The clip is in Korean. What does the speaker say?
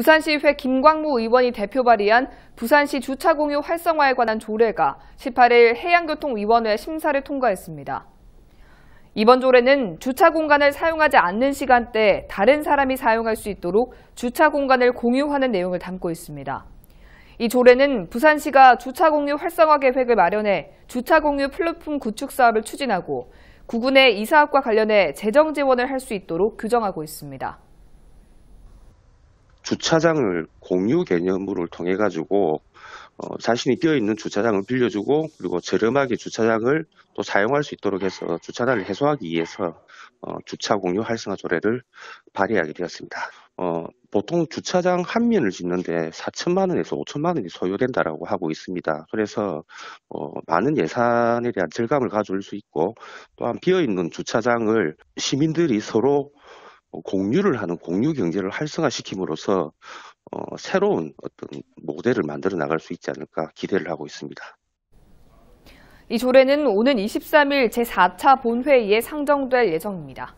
부산시의회 김광무 의원이 대표 발의한 부산시 주차 공유 활성화에 관한 조례가 18일 해양교통위원회 심사를 통과했습니다. 이번 조례는 주차 공간을 사용하지 않는 시간대에 다른 사람이 사용할 수 있도록 주차 공간을 공유하는 내용을 담고 있습니다. 이 조례는 부산시가 주차 공유 활성화 계획을 마련해 주차 공유 플랫폼 구축 사업을 추진하고 구군의 이 사업과 관련해 재정 지원을 할 수 있도록 규정하고 있습니다. 주차장을 공유 개념으로 통해 가지고 어, 자신이 뛰어 있는 주차장을 빌려주고 그리고 저렴하게 주차장을 또 사용할 수 있도록 해서 주차장을 해소하기 위해서 어, 주차 공유 활성화 조례를 발의하게 되었습니다. 어, 보통 주차장 한 면을 짓는데 4천만 원에서 5천만 원이 소요된다라고 하고 있습니다. 그래서 어, 많은 예산에 대한 절감을 가져올 수 있고 또한 비어 있는 주차장을 시민들이 서로 공유를 하는 공유 경제를 활성화시킴으로써 어, 새로운 어떤 모델을 만들어 나갈 수 있지 않을까 기대를 하고 있습니다. 이 조례는 오는 23일 제4차 본회의에 상정될 예정입니다.